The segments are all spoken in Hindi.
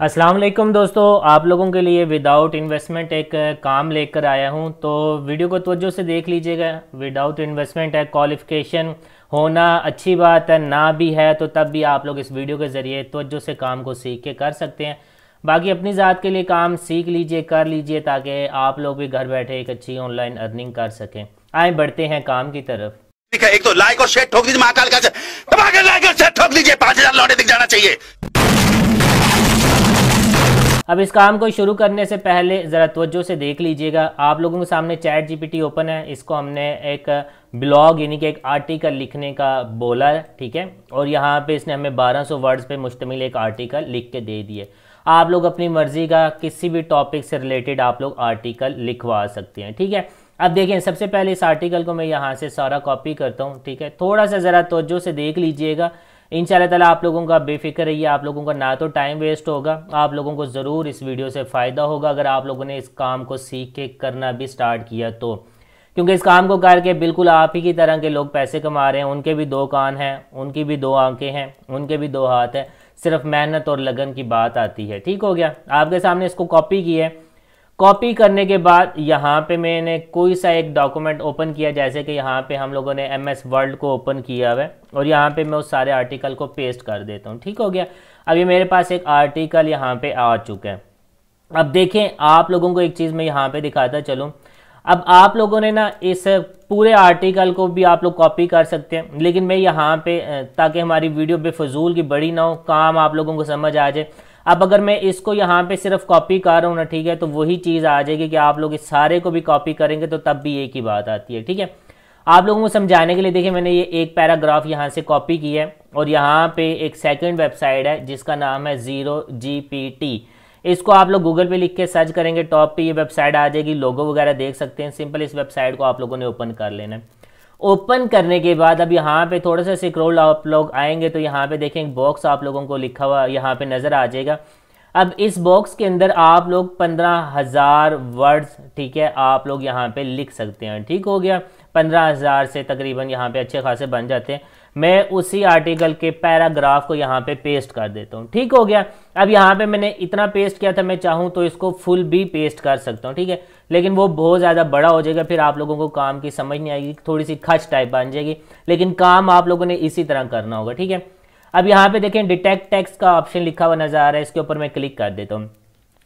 अस्सलाम वालेकुम दोस्तों, आप लोगों के लिए विदाउट इन्वेस्टमेंट एक काम लेकर आया हूँ। तो वीडियो को तवज्जो से देख लीजिएगा। विदाउट इन्वेस्टमेंट है क्वालिफिकेशन होना अच्छी बात है, ना भी है तो तब भी आप लोग इस वीडियो के ज़रिए तवज्जो से काम को सीख के कर सकते हैं। बाकी अपनी ज़ात के लिए काम सीख लीजिए, कर लीजिए, ताकि आप लोग भी घर बैठे एक अच्छी ऑनलाइन अर्निंग कर सकें। आए, बढ़ते हैं काम की तरफ़। एक तो लाइक और शेयर ठोक दीजिए महाकाल का। लाइक और शेयर ठोक दीजिए। पाँच हज़ार लौटे दिख जाना चाहिए। अब इस काम को शुरू करने से पहले ज़रा तवज्जो से देख लीजिएगा। आप लोगों के सामने चैट जीपीटी ओपन है। इसको हमने एक ब्लॉग, यानी कि एक आर्टिकल लिखने का बोला है ठीक है? और यहाँ पे इसने हमें 1200 वर्ड्स पे मुश्तमिल एक आर्टिकल लिख के दे दिए। आप लोग अपनी मर्ज़ी का किसी भी टॉपिक से रिलेटेड आप लोग आर्टिकल लिखवा सकते हैं, ठीक है? अब देखें सबसे पहले इस आर्टिकल को मैं यहाँ से सारा कॉपी करता हूँ, ठीक है? थोड़ा सा ज़रा तवज्जो से देख लीजिएगा। इन ताला आप लोगों का बेफिक्र रहिए, आप लोगों का ना तो टाइम वेस्ट होगा, आप लोगों को ज़रूर इस वीडियो से फ़ायदा होगा, अगर आप लोगों ने इस काम को सीख के करना भी स्टार्ट किया तो। क्योंकि इस काम को करके बिल्कुल आप ही की तरह के लोग पैसे कमा रहे हैं, उनके भी दो कान हैं, उनकी भी दो आँखें हैं, उनके भी दो हाथ हैं, सिर्फ़ मेहनत और लगन की बात आती है। ठीक हो गया? आपके सामने इसको कॉपी की है। कॉपी करने के बाद यहाँ पे मैंने कोई सा एक डॉक्यूमेंट ओपन किया, जैसे कि यहाँ पे हम लोगों ने एम एस वर्ल्ड को ओपन किया हुआ है, और यहाँ पे मैं उस सारे आर्टिकल को पेस्ट कर देता हूँ। ठीक हो गया? अब ये मेरे पास एक आर्टिकल यहाँ पे आ चुका है। अब देखें, आप लोगों को एक चीज़ मैं यहाँ पे दिखाता चलूँ। अब आप लोगों ने ना इस पूरे आर्टिकल को भी आप लोग कॉपी कर सकते हैं, लेकिन मैं यहाँ पे ताकि हमारी वीडियो बेफजूल की बड़ी ना हो, काम आप लोगों को समझ आ जाए अब अगर मैं इसको यहाँ पे सिर्फ़ कॉपी कर रहा हूँ ना, ठीक है तो वही चीज़ आ जाएगी कि आप लोग इस सारे को भी कॉपी करेंगे तो तब भी एक ही बात आती है, ठीक है? आप लोगों को समझाने के लिए देखिए, मैंने ये एक पैराग्राफ यहाँ से कॉपी की है और यहाँ पे एक सेकंड वेबसाइट है जिसका नाम है ज़ीरो जी पी टी इसको आप लोग गूगल पे लिख के सर्च करेंगे टॉप पे ये वेबसाइट आ जाएगी लोगो वगैरह देख सकते हैं। सिंपल इस वेबसाइट को आप लोगों ने ओपन कर लेना है। ओपन करने के बाद, अब यहाँ पे थोड़ा सा सिक्रोल आप लोग आएँगे तो यहाँ पे देखें बॉक्स आप लोगों को लिखा हुआ यहाँ पे नज़र आ जाएगा। अब इस बॉक्स के अंदर आप लोग पंद्रह हज़ार वर्ड्स ठीक है, आप लोग यहाँ पे लिख सकते हैं। ठीक हो गया? पंद्रह हज़ार से तकरीबन यहाँ पे अच्छे खासे बन जाते हैं। मैं उसी आर्टिकल के पैराग्राफ को यहाँ पे पेस्ट कर देता हूँ। ठीक हो गया? अब यहाँ पे मैंने इतना पेस्ट किया था, मैं चाहूँ तो इसको फुल भी पेस्ट कर सकता हूँ, ठीक है? लेकिन वो बहुत ज़्यादा बड़ा हो जाएगा, फिर आप लोगों को काम की समझ नहीं आएगी थोड़ी सी खच टाइप बन जाएगी। लेकिन काम आप लोगों ने इसी तरह करना होगा, ठीक है? अब यहाँ पे देखें डिटेक्ट टेक्स्ट का ऑप्शन लिखा हुआ नज़र आ रहा है, इसके ऊपर मैं क्लिक कर देता हूँ।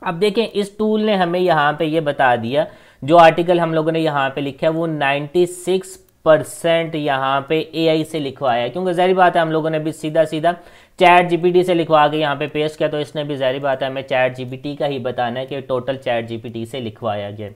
अब देखें, इस टूल ने हमें यहाँ पे ये बता दिया, जो आर्टिकल हम लोगों ने यहाँ पे लिखा है, वो 96 परसेंट यहाँ पे एआई से लिखवाया क्योंकि जहरी बात है, हम लोगों ने भी सीधा सीधा चैट जीपीटी से लिखवा के यहाँ पे पेश किया तो इसने भी जहरी बात है, हमें चैट जीपीटी का ही बताना है कि टोटल चैट जीपीटी से लिखवाया गया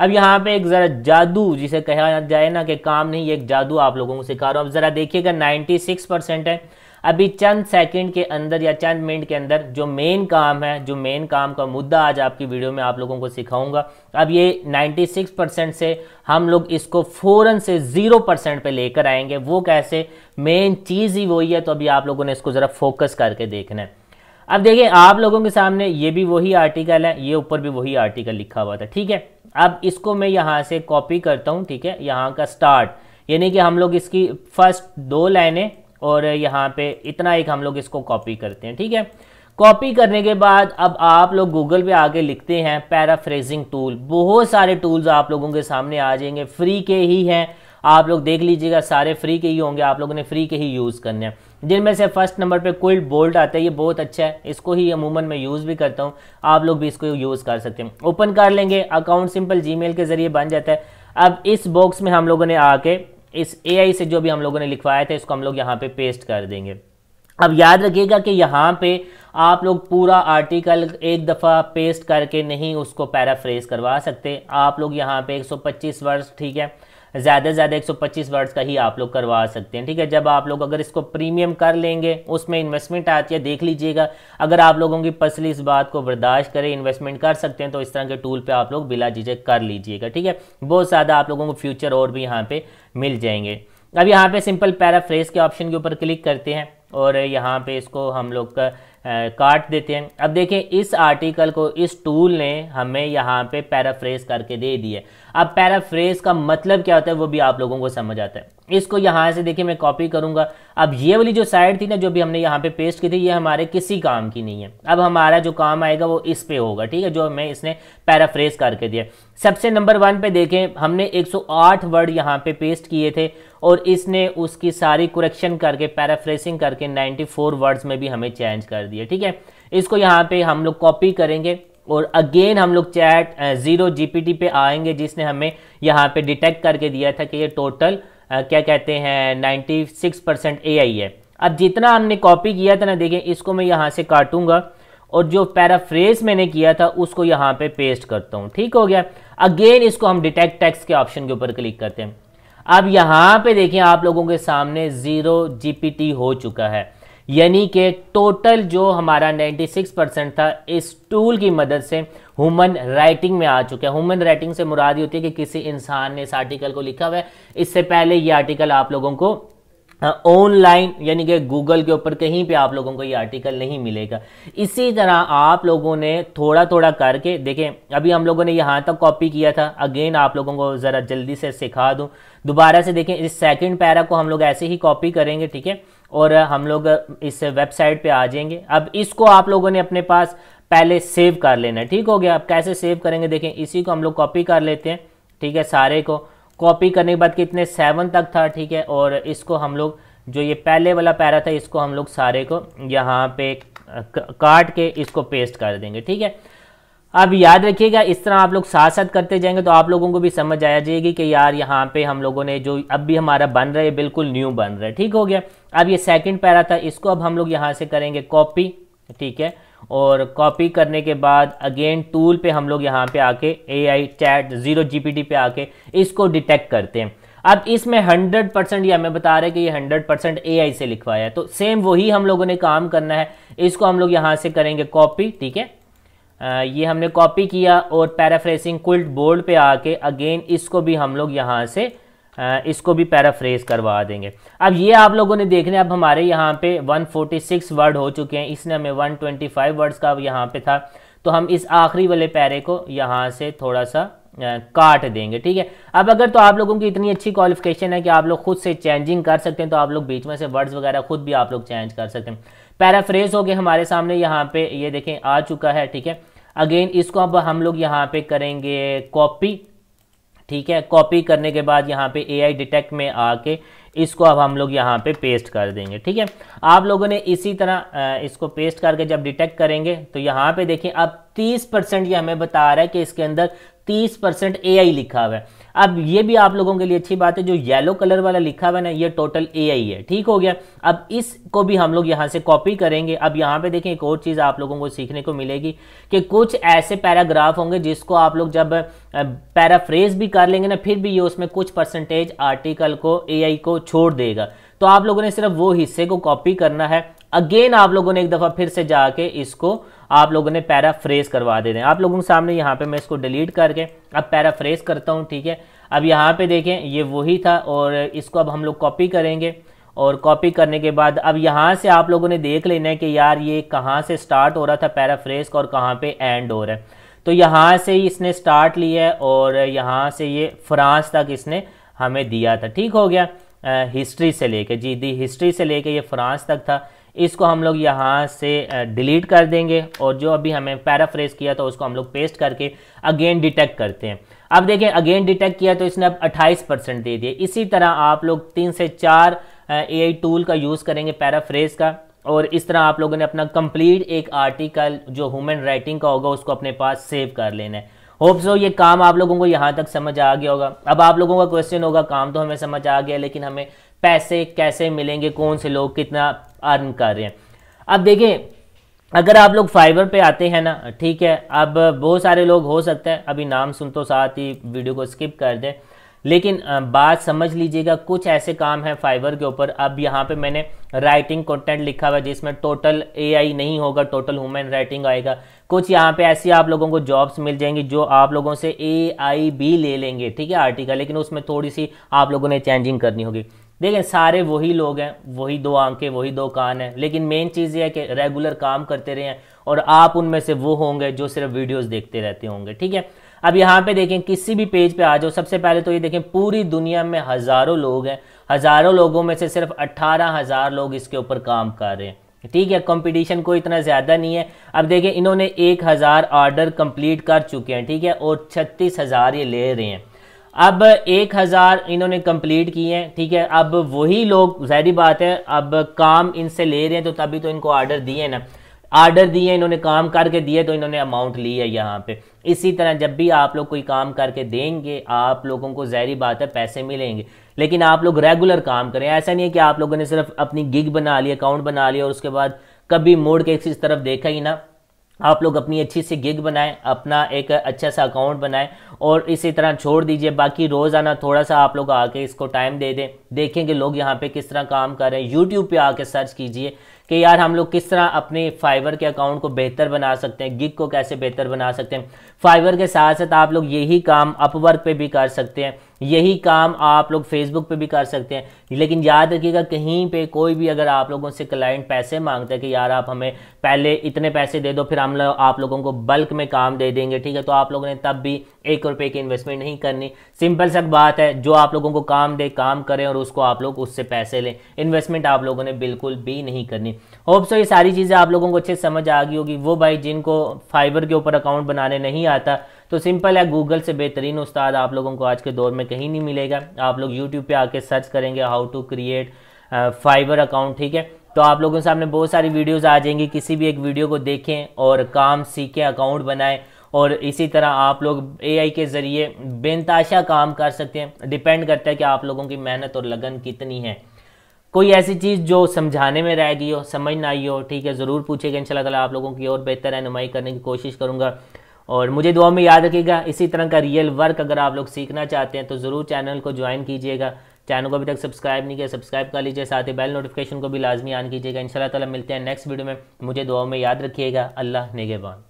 अब यहाँ पे एक ज़रा जादू जिसे कहा जाए ना कि काम नहीं, एक जादू आप लोगों को सिखा रहा हूँ। अब ज़रा देखिएगा 96 परसेंट है। अभी चंद सेकंड के अंदर या चंद मिनट के अंदर जो मेन काम है, जो मेन काम का मुद्दा आज आपकी वीडियो में आप लोगों को सिखाऊँगा। अब ये 96 परसेंट से हम लोग इसको फ़ौरन से ज़ीरो परसेंट पर लेकर आएँगे। वो कैसे? मेन चीज़ ही वही है तो अभी आप लोगों ने इसको ज़रा फोकस करके देखना है। अब देखिए, आप लोगों के सामने ये भी वही आर्टिकल है, ये ऊपर भी वही आर्टिकल लिखा हुआ था, ठीक है? अब इसको मैं यहाँ से कॉपी करता हूँ, ठीक है? यहाँ का स्टार्ट यानी कि हम लोग इसकी फ़र्स्ट दो लाइनें और यहाँ पे इतना एक हम लोग इसको कॉपी करते हैं, ठीक है? कॉपी करने के बाद अब आप लोग गूगल पे आके लिखते हैं पैराफ्रेजिंग टूल बहुत सारे टूल्स आप लोगों के सामने आ जाएँगे। फ्री के ही हैं। आप लोग देख लीजिएगा, सारे फ्री के ही होंगे। आप लोगों ने फ्री के ही यूज़ करने हैं। जिनमें से फ़र्स्ट नंबर पे क्विल्ट बोल्ट आता है, ये बहुत अच्छा है। इसको ही अमूमन मैं यूज़ भी करता हूँ। आप लोग भी इसको यूज़ कर सकते हैं। ओपन कर लेंगे। अकाउंट सिंपल जीमेल के ज़रिए बन जाता है। अब इस बॉक्स में हम लोगों ने आके इस एआई से जो भी हम लोगों ने लिखवाया था, इसको हम लोग यहाँ पे पेस्ट कर देंगे। अब याद रखिएगा कि यहाँ पे आप लोग पूरा आर्टिकल एक दफ़ा पेस्ट करके नहीं उसको पैराफ्रेज करवा सकते। आप लोग यहाँ पे 125 वर्ड्स ठीक है? ज़्यादा से ज़्यादा 125 वर्ड्स का ही आप लोग करवा सकते हैं, ठीक है? जब आप लोग अगर इसको प्रीमियम कर लेंगे, उसमें इन्वेस्टमेंट आती है, देख लीजिएगा। अगर आप लोगों की पसली इस बात को बर्दाश्त करें इन्वेस्टमेंट कर सकते हैं तो इस तरह के टूल पे आप लोग बिला झिझक कर लीजिएगा, ठीक है? बहुत ज़्यादा आप लोगों को फ्यूचर और भी यहाँ पे मिल जाएँगे। अब यहाँ पे सिंपल पैराफ्रेज के ऑप्शन के ऊपर क्लिक करते हैं और यहाँ पे इसको हम लोग का काट देते हैं। अब देखें इस आर्टिकल को, इस टूल ने हमें यहाँ पे पैराफ्रेज करके दे दिया। अब पैराफ्रेज का मतलब क्या होता है, वो भी आप लोगों को समझ आता है। इसको यहाँ से देखिए, मैं कॉपी करूँगा। अब ये वाली जो साइड थी ना, जो भी हमने यहाँ पे पेस्ट की थी, ये हमारे किसी काम की नहीं है। अब हमारा जो काम आएगा, वो इस पे होगा, ठीक है, जो हमें इसने पैराफ्रेज करके दिया। सबसे नंबर वन पे देखें, हमने 108 वर्ड यहाँ पे पेस्ट किए थे, और इसने उसकी सारी कुरेक्शन करके पैराफ्रेसिंग करके 94 वर्ड्स में भी हमें चेंज कर दिया, ठीक है। इसको यहाँ पे हम लोग कॉपी करेंगे। और अगेन हम लोग चैट ज़ीरो जीपीटी पे आएँगे, जिसने हमें यहाँ पे डिटेक्ट करके दिया था कि ये टोटल क्या कहते हैं 96 परसेंट एआई है। अब जितना हमने कॉपी किया था ना देखें इसको मैं यहाँ से काटूँगा और जो पैराफ्रेज मैंने किया था, उसको यहाँ पे पेस्ट करता हूँ। ठीक हो गया? अगेन इसको हम डिटेक्ट टेक्स्ट के ऑप्शन के ऊपर क्लिक करते हैं। अब यहाँ पे देखें आप लोगों के सामने ज़ीरो जीपीटी हो चुका है। यानी कि टोटल जो हमारा 96 परसेंट था, इस टूल की मदद से ह्यूमन राइटिंग में आ चुका है। ह्यूमन राइटिंग से मुराद होती है कि किसी इंसान ने इस आर्टिकल को लिखा हुआ है। इससे पहले ये आर्टिकल आप लोगों को ऑनलाइन यानी कि गूगल के ऊपर कहीं पे आप लोगों को ये आर्टिकल नहीं मिलेगा। इसी तरह आप लोगों ने थोड़ा थोड़ा करके, देखें, अभी हम लोगों ने यहाँ तक कॉपी किया था। अगेन आप लोगों को ज़रा जल्दी से सिखा दूँ। दोबारा से देखें, इस सेकंड पैरा को हम लोग ऐसे ही कॉपी करेंगे, ठीक है? और हम लोग इस वेबसाइट पे आ जाएँगे। अब इसको आप लोगों ने अपने पास पहले सेव कर लेना है। ठीक हो गया? अब कैसे सेव करेंगे? देखें, इसी को हम लोग कॉपी कर लेते हैं। ठीक है, सारे को। कॉपी करने के बाद कितने? सेवन तक था, ठीक है? और इसको हम लोग जो ये पहले वाला पैरा था, इसको हम लोग सारे को यहाँ पे काट के इसको पेस्ट कर देंगे। ठीक है? अब याद रखिएगा, इस तरह आप लोग साथ साथ करते जाएँगे तो आप लोगों को भी समझ आया जाएगी कि यार यहाँ पे हम लोगों ने जो अब भी हमारा बन रहा है बिल्कुल न्यू बन रहा है। ठीक हो गया? अब ये सेकंड पैरा था, इसको अब हम लोग यहाँ से करेंगे कॉपी ठीक है? और कॉपी करने के बाद अगेन टूल पे हम लोग यहाँ पे आके A I chat zero GPT पे आके इसको डिटेक्ट करते हैं। अब इसमें 100 परसेंट ये हमें बता रहे कि ये 100 परसेंट ए से लिखवाया है। तो सेम वही हम लोगों ने काम करना है, इसको हम लोग यहाँ से करेंगे कॉपी ठीक है? ये हमने कॉपी किया और पैराफ्रेसिंग कुल्ट बोर्ड पे आके अगेन इसको भी हम लोग यहाँ से इसको भी पैराफ्रेज करवा देंगे। अब ये आप लोगों ने देखने, अब हमारे यहाँ पे 146 वर्ड हो चुके हैं। इसने हमें 125 वर्ड्स का यहाँ पे था। तो हम इस आखिरी वाले पैरे को यहाँ से थोड़ा सा काट देंगे, ठीक है? अब अगर तो आप लोगों की इतनी अच्छी क्वालिफिकेशन है कि आप लोग खुद से चेंजिंग कर सकते हैं तो आप लोग बीच में से वर्ड्स वगैरह खुद भी आप लोग चेंज कर सकते हैं। पैराफ्रेज हो गए हमारे सामने, यहाँ पे ये देखें, आ चुका है, ठीक है। अगेन इसको अब हम लोग यहाँ पे करेंगे कॉपी ठीक है। कॉपी करने के बाद यहाँ पे ए आई डिटेक्ट में आके इसको अब हम लोग यहाँ पे पेस्ट कर देंगे, ठीक है। आप लोगों ने इसी तरह इसको पेस्ट करके जब डिटेक्ट करेंगे तो यहाँ पे देखें, अब 30 परसेंट ये हमें बता रहा है कि इसके अंदर 30 परसेंट ए लिखा हुआ है। अब ये भी आप लोगों के लिए अच्छी बात है, जो येलो कलर वाला लिखा हुआ ना, ये टोटल ए आई है, ठीक हो गया? अब इसको भी हम लोग यहाँ से कॉपी करेंगे। अब यहाँ पे देखें एक और चीज़ आप लोगों को सीखने को मिलेगी कि कुछ ऐसे पैराग्राफ होंगे जिसको आप लोग जब पैराफ्रेज भी कर लेंगे ना, फिर भी ये उसमें कुछ परसेंटेज आर्टिकल को एआई को छोड़ देगा। तो आप लोगों ने सिर्फ़ वो हिस्से को कॉपी करना है। अगेन आप लोगों ने एक दफ़ा फिर से जाके इसको आप लोगों ने पैराफ्रेज करवा दे आप लोगों के सामने यहाँ पे मैं इसको डिलीट करके अब पैराफ्रेज करता हूँ, ठीक है? अब यहाँ पे देखें, ये वही था और इसको अब हम लोग कॉपी करेंगे और कॉपी करने के बाद अब यहाँ से आप लोगों ने देख लेना है कि यार ये कहाँ से स्टार्ट हो रहा था पैराफ्रेज का और कहाँ पे एंड हो रहा है। तो यहाँ से ही इसने स्टार्ट लिया है और यहाँ से ये फ्रांस तक इसने हमें दिया था। ठीक हो गया हिस्ट्री से लेके, जी, दी, हिस्ट्री से लेके ये फ्रांस तक था। इसको हम लोग यहाँ से डिलीट कर देंगे और जो अभी हमें पैराफ्रेज किया था उसको हम लोग पेस्ट करके अगेन डिटेक्ट करते हैं। अब देखें अगेन डिटेक्ट किया तो इसने अब 28 परसेंट दे दिए इसी तरह आप लोग तीन से चार एआई टूल का यूज़ करेंगे पैराफ्रेज का और इस तरह आप लोगों ने अपना कंप्लीट एक आर्टिकल जो ह्यूमन राइटिंग का होगा, उसको अपने पास सेव कर लेना है। होप सो ये काम आप लोगों को यहाँ तक समझ आ गया होगा। अब आप लोगों का क्वेश्चन होगा, काम तो हमें समझ आ गया, लेकिन हमें पैसे कैसे मिलेंगे, कौन से लोग कितना अर्न कर रहे हैं। अब देखें, अगर आप लोग फाइबर पे आते हैं ना, ठीक है, अब बहुत सारे लोग हो सकते हैं, अभी नाम सुन तो साथ ही वीडियो को स्किप कर दें, लेकिन बात समझ लीजिएगा, कुछ ऐसे काम हैं फाइबर के ऊपर, अब यहाँ पे मैंने राइटिंग कंटेंट लिखा हुआ जिसमें टोटल एआई नहीं होगा टोटल ह्यूमन राइटिंग आएगा। कुछ यहाँ पे ऐसी आप लोगों को जॉब्स मिल जाएँगी, जो आप लोगों से ए आई भी ले लेंगे, ठीक है आर्टिकल लेकिन उसमें थोड़ी सी आप लोगों ने चेंजिंग करनी होगी। देखें, सारे वही लोग हैं, वही दो आँखें, वही दो कान हैं, लेकिन मेन चीज़ ये है कि रेगुलर काम करते रहे हैं और आप उनमें से वो होंगे जो सिर्फ़ वीडियोस देखते रहते होंगे, ठीक है? अब यहाँ पे देखें, किसी भी पेज पे आ जाओ, सबसे पहले तो ये देखें, पूरी दुनिया में हज़ारों लोग हैं, हज़ारों लोगों में से सिर्फ़ अट्ठारह हज़ार लोग इसके ऊपर काम कर रहे हैं, ठीक है? कंपटीशन कोई इतना ज़्यादा नहीं है। अब देखिए इन्होंने एक हज़ार ऑर्डर कंप्लीट कर चुके हैं, ठीक है? और छत्तीस हज़ार ये ले रहे हैं। अब एक हज़ार इन्होंने कंप्लीट किए हैं, ठीक है? अब वही लोग, जहरी बात है, अब काम इनसे ले रहे हैं तो तभी तो इनको ऑर्डर दिए ना। ऑर्डर दिए, इन्होंने काम करके दिए तो इन्होंने अमाउंट ली है यहाँ पे। इसी तरह जब भी आप लोग कोई काम करके देंगे, आप लोगों को जहरी बात है, पैसे मिलेंगे। लेकिन आप लोग रेगुलर काम करें। ऐसा नहीं है कि आप लोगों ने सिर्फ़ अपनी गिग बना ली अकाउंट बना लिया और उसके बाद कभी मोड़ के इस तरफ़ देखा ही ना। आप लोग अपनी अच्छी सी गिग बनाएँ, अपना एक अच्छा सा अकाउंट बनाएँ और इसी तरह छोड़ दीजिए। बाकी रोज़ाना थोड़ा सा आप लोग आके इसको टाइम दे दें। देखेंगे लोग यहाँ पे किस तरह काम कर रहे हैं। यूट्यूब पे आके सर्च कीजिए कि यार हम लोग किस तरह अपने फाइवर के अकाउंट को बेहतर बना सकते हैं गिग को कैसे बेहतर बना सकते हैं। फाइवर के साथ साथ आप लोग यही काम अपवर्क पे भी कर सकते हैं। यही काम आप लोग फेसबुक पे भी कर सकते हैं। लेकिन याद रखिएगा, कहीं पे कोई भी अगर आप लोगों से क्लाइंट पैसे माँगता है कि यार आप हमें पहले इतने पैसे दे दो, फिर हम लोग आप लोगों को बल्क में काम दे देंगे, ठीक है? तो आप लोगों ने तब भी एक रुपये की इन्वेस्टमेंट नहीं करनी। सिंपल सा बात है, जो आप लोगों को काम दे, काम करें और उसको आप लोग उससे पैसे लें। इन्वेस्टमेंट आप लोगों ने बिल्कुल भी नहीं करनी। होप सो ये सारी चीज़ें आप लोगों को अच्छे समझ आ गई होगी। वो भाई जिनको फाइबर के ऊपर अकाउंट बनाने नहीं आता तो सिंपल है गूगल से बेहतरीन उस्ताद आप लोगों को आज के दौर में कहीं नहीं मिलेगा। आप लोग यूट्यूब पे आके सर्च करेंगे how to create Fiverr account ठीक है? तो आप लोगों के सामने बहुत सारी वीडियोस आ जाएँगी। किसी भी एक वीडियो को देखें और काम सीखें अकाउंट बनाएँ और इसी तरह आप लोग एआई के ज़रिए बेनताशा काम कर सकते हैं। डिपेंड करता है कि आप लोगों की मेहनत और लगन कितनी है। कोई ऐसी चीज़ जो समझाने में रह गई हो, समझ ना आई हो, ठीक है? ज़रूर पूछेगा इंशाल्लाह ताला आप लोगों की और बेहतर रहनुमाई करने की कोशिश करूँगा। और मुझे दुआ में याद रखिएगा, इसी तरह का रियल वर्क अगर आप लोग सीखना चाहते हैं तो ज़रूर चैनल को ज्वाइन कीजिएगा। चैनल को अभी तक सब्सक्राइब नहीं किया सब्सक्राइब कर लीजिए, साथ ही बेल नोटिफिकेशन को भी लाजमी ऑन कीजिएगा। इन ताला मिलते हैं नेक्स्ट वीडियो में। मुझे दुआ में याद रखिएगा। अल्लाह नेगेबान।